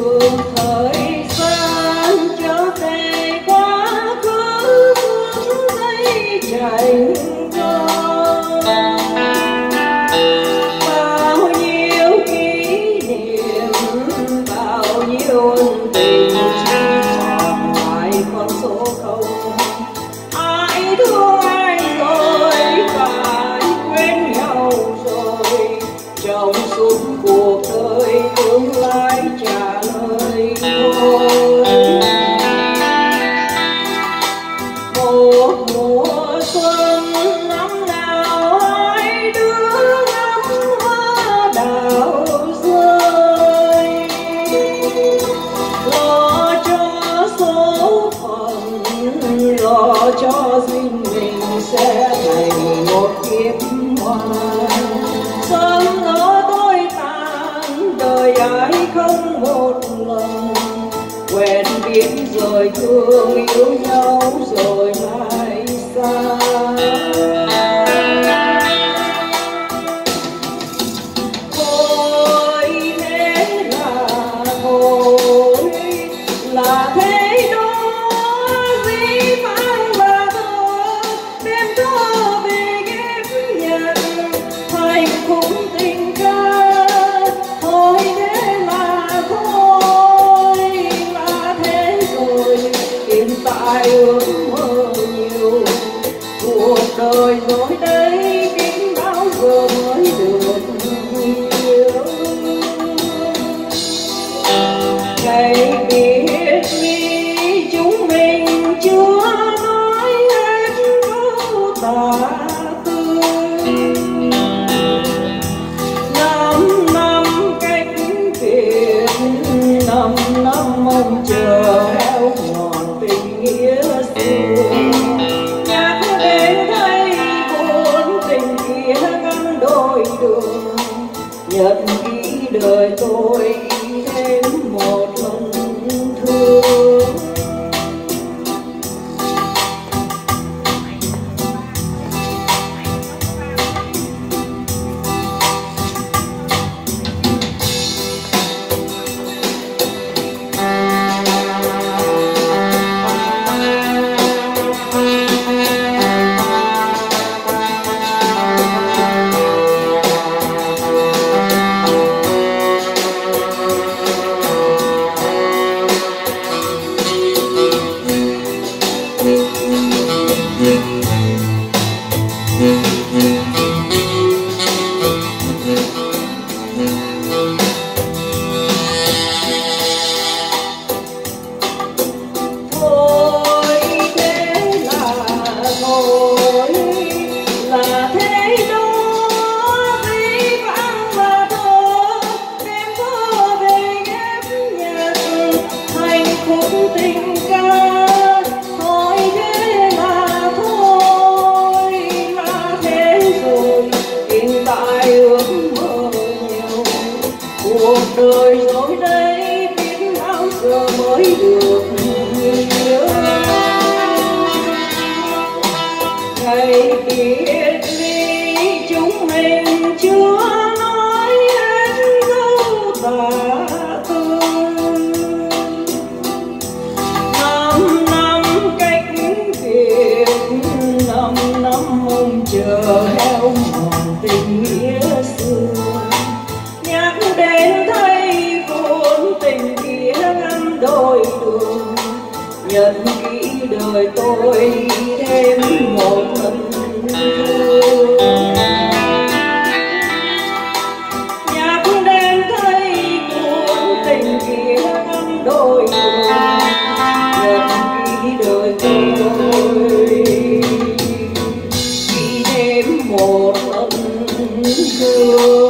Oh. gái không một lần quen biết rồi thương yêu nhau rồi mà ai ước mơ nhiều. Cuộc đời rồi đây kín bao giờ mới được yêu ngày biết lý chúng mình chưa nói hết đâu ta. nhận đi đời tôi thêm một lần. đời rồi đây biết bao giờ mới được nhớ ngày kia đời tôi thêm một mình nhà cũng đêm thấy cuốn tình kia ngắm đôi buồn khi đời tôi. Khi một mình thương.